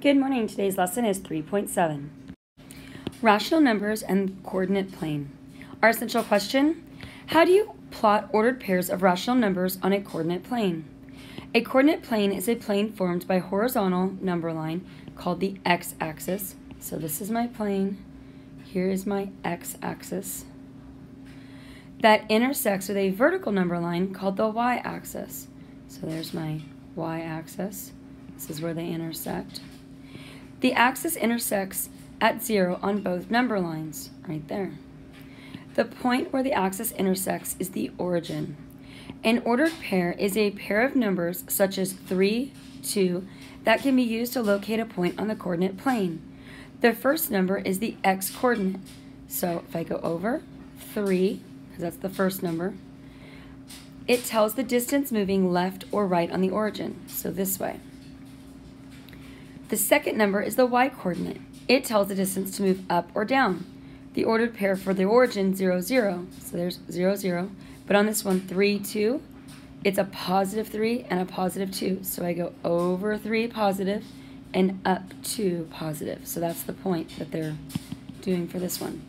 Good morning. Today's lesson is 3.7. Rational numbers and coordinate plane. Our essential question, how do you plot ordered pairs of rational numbers on a coordinate plane? A coordinate plane is a plane formed by horizontal number line called the x-axis. So this is my plane. Here is my x-axis. That intersects with a vertical number line called the y-axis. So there's my y-axis. This is where they intersect. The axis intersects at zero on both number lines, right there. The point where the axis intersects is the origin. An ordered pair is a pair of numbers such as 3, 2, that can be used to locate a point on the coordinate plane. The first number is the x-coordinate. So if I go over 3, because that's the first number, it tells the distance moving left or right on the origin, so this way. The second number is the y-coordinate. It tells the distance to move up or down. The ordered pair for the origin, 0, 0. So there's 0, 0. But on this one, 3, 2, it's a positive 3 and a positive 2. So I go over 3 positive and up 2 positive. So that's the point that they're doing for this one.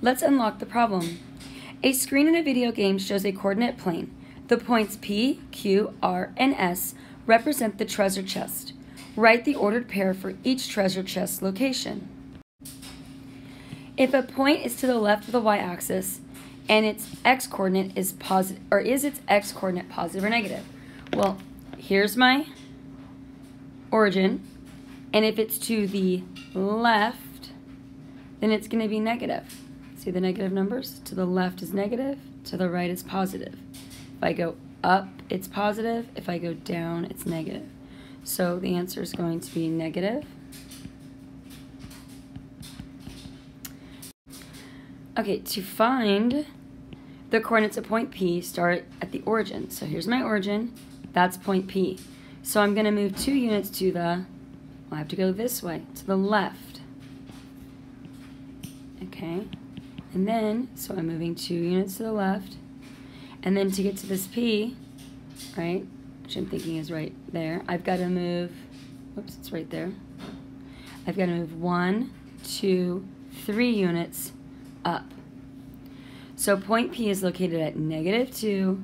Let's unlock the problem. A screen in a video game shows a coordinate plane. The points P, Q, R, and S represent the treasure chest. Write the ordered pair for each treasure chest location. If a point is to the left of the y-axis and its x-coordinate is positive, or is its x-coordinate positive or negative? Well, here's my origin, and if it's to the left, then it's going to be negative. See the negative numbers? To the left is negative, to the right is positive. If I go up, it's positive. If I go down, it's negative. So the answer is going to be negative. Okay, to find the coordinates of point P, start at the origin. So here's my origin, that's point P. So I'm going to move two units to the, I have to go this way, to the left. Okay, and then, so I'm moving two units to the left. And then to get to this P, right, which I'm thinking is right there, I've got to move, whoops, it's right there. I've got to move one, two, three units up. So point P is located at negative 2,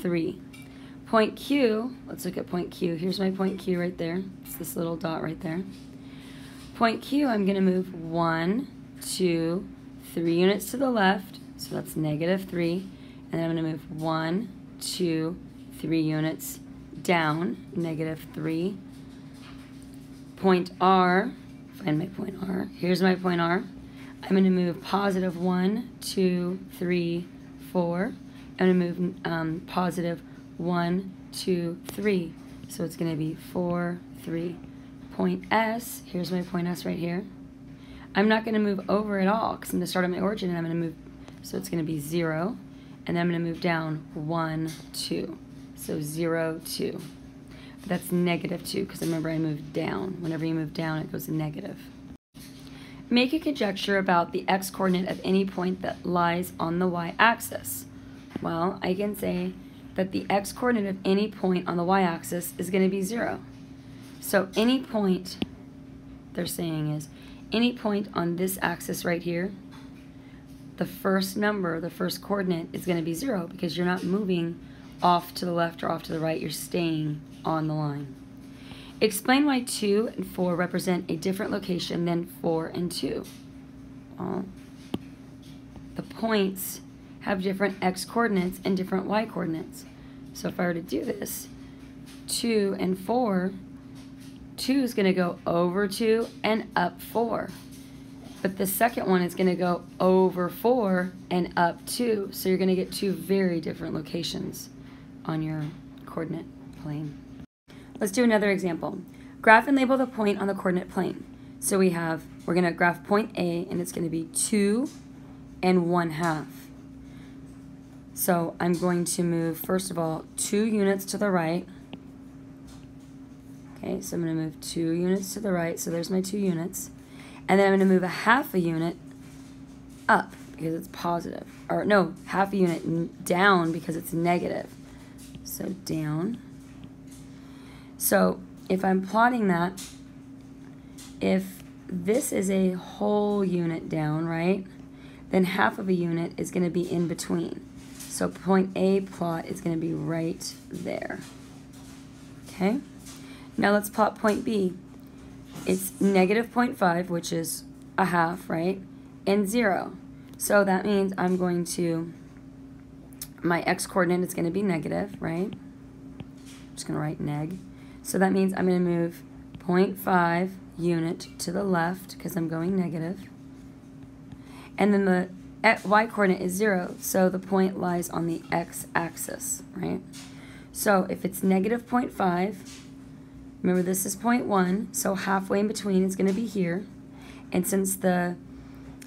3. Point Q, let's look at point Q. Here's my point Q right there. It's this little dot right there. Point Q, I'm going to move one, two, three units to the left. So that's negative 3. And then I'm going to move 1, 2, 3 units down, negative 3. Point R, find my point R. Here's my point R. I'm going to move positive 1, 2, 3, 4. I'm going to move um, positive 1, 2, 3. So it's going to be 4, 3. Point S, here's my point S right here. I'm not going to move over at all because I'm going to start at my origin and I'm going to move, so it's going to be 0. And then I'm going to move down 1, 2. So 0, 2. But that's negative 2 because remember I moved down. Whenever you move down, it goes negative. Make a conjecture about the x-coordinate of any point that lies on the y-axis. Well, I can say that the x-coordinate of any point on the y-axis is going to be 0. So any point, they're saying is, any point on this axis right here, the first number, the first coordinate, is going to be 0 because you're not moving off to the left or off to the right, you're staying on the line. Explain why 2 and 4 represent a different location than 4 and 2. Well, the points have different x coordinates and different y coordinates. So if I were to do this, 2 and 4, 2 is going to go over 2 and up 4. But the second one is going to go over 4 and up 2. So you're going to get two very different locations on your coordinate plane. Let's do another example. Graph and label the point on the coordinate plane. So we have, we're going to graph point A, and it's going to be 2 and 1 half. So I'm going to move, first of all, 2 units to the right. Okay, so I'm going to move 2 units to the right, so there's my 2 units. And then I'm going to move a half a unit up because it's positive. Or no, half a unit down because it's negative. So down. So if I'm plotting that, if this is a whole unit down, right, then half of a unit is going to be in between. So point A plot is going to be right there. Okay? Now let's plot point B. It's negative 0.5, which is a half, right? And 0. So that means I'm going to, my x-coordinate is going to be negative, right? I'm just going to write neg. So that means I'm going to move 0.5 unit to the left because I'm going negative. And then the y-coordinate is 0, so the point lies on the x-axis, right? So if it's negative 0.5, remember this is 0.1, so halfway in between is going to be here. And since the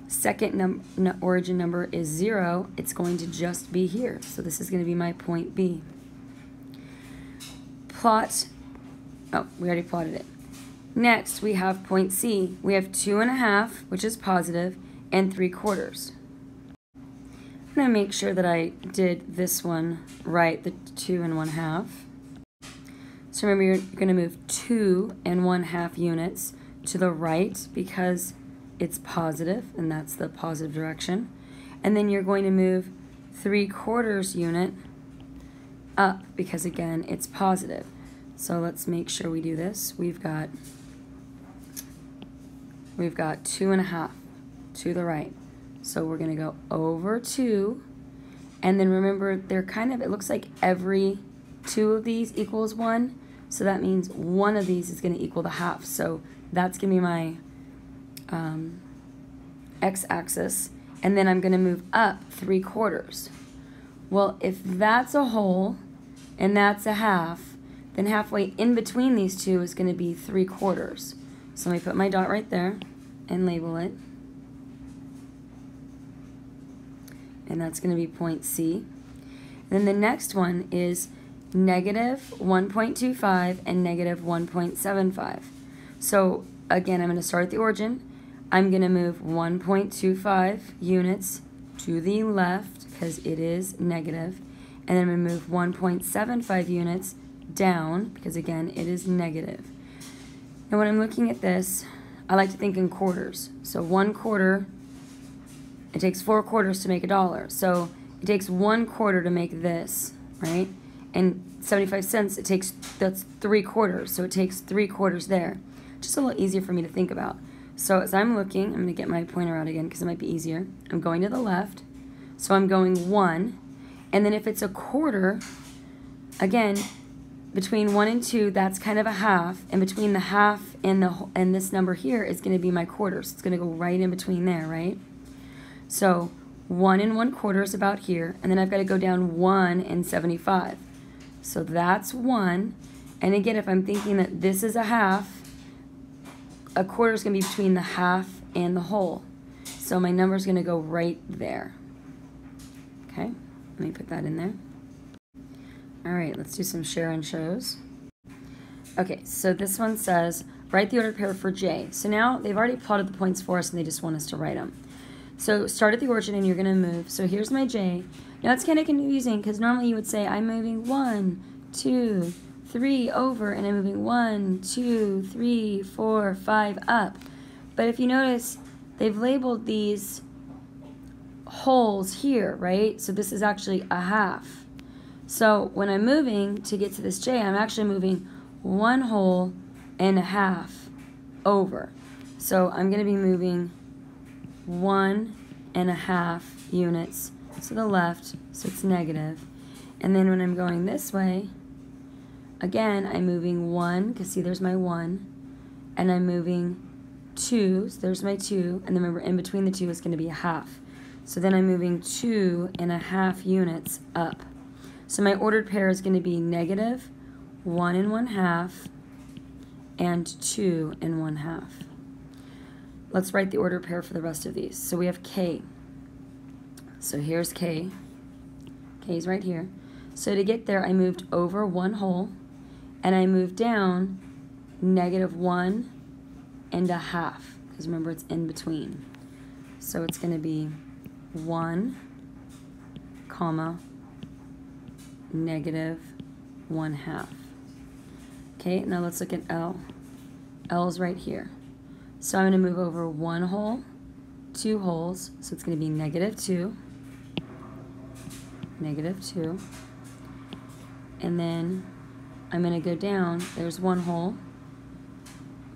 second num origin number is 0, it's going to just be here. So this is going to be my point B. Plot, oh, we already plotted it. Next, we have point C. We have 2 and a half, which is positive, and 3 quarters. I'm going to make sure that I did this one right, the 2 and 1 half. So remember, you're going to move 2 and 1 half units to the right because it's positive, and that's the positive direction. And then you're going to move 3 quarters unit up because, again, it's positive. So let's make sure we do this. We've got we've got two and a half to the right. So we're going to go over 2. And then remember, they're kind of, it looks like every two of these equals 1. So that means one of these is going to equal the half. So that's going to be my um, x-axis. And then I'm going to move up 3 quarters. Well, if that's a whole and that's a half, then halfway in between these two is going to be 3 quarters. So let me put my dot right there and label it. and that's going to be point C. And then the next one is negative 1.25 and negative 1.75. So again, I'm going to start at the origin. I'm going to move 1.25 units to the left because it is negative, and then I'm going to move 1.75 units down because again, it is negative. Now when I'm looking at this, I like to think in quarters. So one quarter it takes four quarters to make a dollar. So it takes one quarter to make this, right? And 75 cents, it takes, that's three quarters. So it takes three quarters there. Just a little easier for me to think about. So as I'm looking, I'm going to get my pointer out again because it might be easier. I'm going to the left. So I'm going one. And then if it's a quarter, again, between one and two, that's kind of a half. And between the half and, the, and this number here is going to be my quarter. So It's going to go right in between there, right? So 1 and 1 quarter is about here, and then I've got to go down 1 and 75. So that's 1. And again, if I'm thinking that this is a half, a quarter is going to be between the half and the whole. So my number is going to go right there. Okay, let me put that in there. All right, let's do some share and shows. Okay, so this one says, write the ordered pair for J. So now they've already plotted the points for us and they just want us to write them. So start at the origin and you're going to move. So here's my J. Now it's kind of confusing because normally you would say I'm moving one, two, three over and I'm moving one, two, three, four, five up. But if you notice, they've labeled these holes here, right? So this is actually a half. So when I'm moving to get to this J, I'm actually moving one whole and a half over. So I'm going to be moving one and a half units to the left, so it's negative. And then when I'm going this way, again, I'm moving one, because see, there's my one, and I'm moving two, so there's my two, and then remember, in between the two is going to be a half. So then I'm moving two and a half units up. So my ordered pair is going to be negative one and one half and two and one half. Let's write the order pair for the rest of these. So we have K. So here's K. K is right here. So to get there, I moved over one whole, and I move down negative one and a half, because remember it's in between. So it's going to be one, comma, negative one half. Okay, now let's look at L. L is right here. So I'm going to move over one whole, two wholes, so it's going to be negative 2, negative 2, and then I'm going to go down, there's one whole,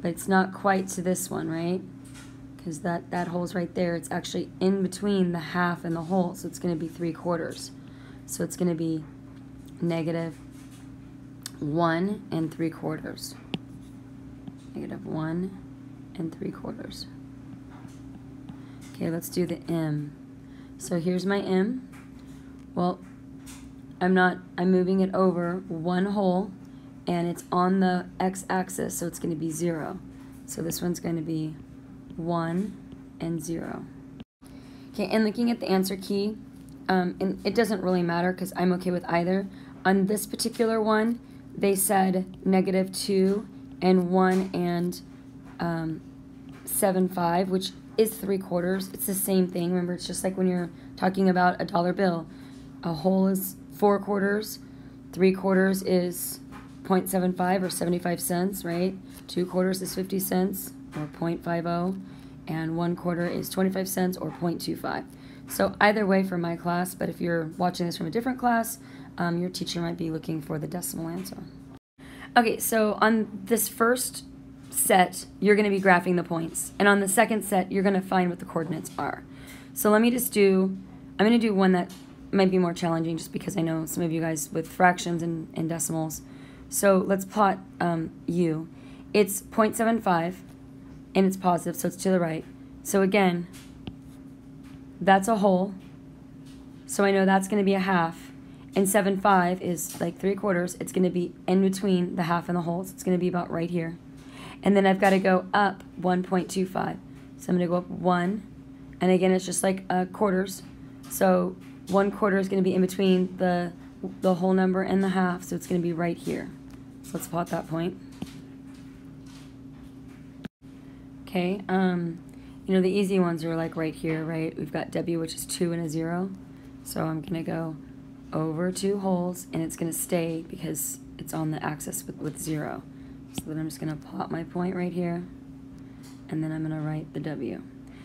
but it's not quite to this one, right? Because that, that hole's right there, it's actually in between the half and the whole, so it's going to be 3 quarters. So it's going to be negative 1 and 3 quarters. Negative 1 and 3 quarters. Okay, let's do the M. So here's my M. Well, I'm not, I'm moving it over one whole and it's on the x-axis, so it's going to be 0. So this one's going to be 1 and 0. Okay, and looking at the answer key, um, and it doesn't really matter because I'm okay with either. On this particular one, they said negative 2 and 1 and um, 7 5, which is 3 quarters. It's the same thing. Remember, it's just like when you're talking about a dollar bill. A whole is 4 quarters, 3 quarters is 0.75 or 75 cents, right? 2 quarters is 50 cents or 0.50, and 1 quarter is 25 cents or 0.25. So either way for my class, but if you're watching this from a different class, um, your teacher might be looking for the decimal answer. Okay, so on this first set, you're going to be graphing the points. And on the second set, you're going to find what the coordinates are. So let me just do, I'm going to do one that might be more challenging just because I know some of you guys with fractions and, and decimals. So let's plot um, u. It's 0.75 and it's positive, so it's to the right. So again, that's a whole. So I know that's going to be a half. And 7 5 is like 3 quarters. It's going to be in between the half and the whole. So it's going to be about right here. And then I've got to go up 1.25. So I'm going to go up 1. And again, it's just like uh, quarters. So 1 quarter is going to be in between the, the whole number and the half. So it's going to be right here. So let's plot that point. Okay. Um, you know, the easy ones are like right here, right? We've got W, which is 2 and a 0. So I'm going to go over two wholes, and it's going to stay because it's on the axis with, with 0. So then I'm just going to plot my point right here, and then I'm going to write the W.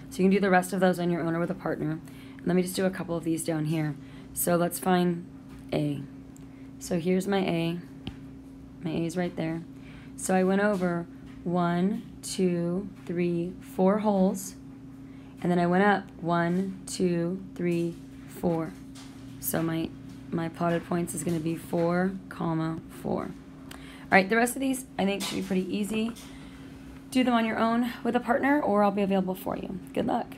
So you can do the rest of those on your own or with a partner. Let me just do a couple of these down here. So let's find A. So here's my A. My A is right there. So I went over one, two, three, four wholes. And then I went up one, two, three, four. So my, my plotted points is going to be 4, comma 4. All right, the rest of these I think should be pretty easy. Do them on your own with a partner or I'll be available for you. Good luck.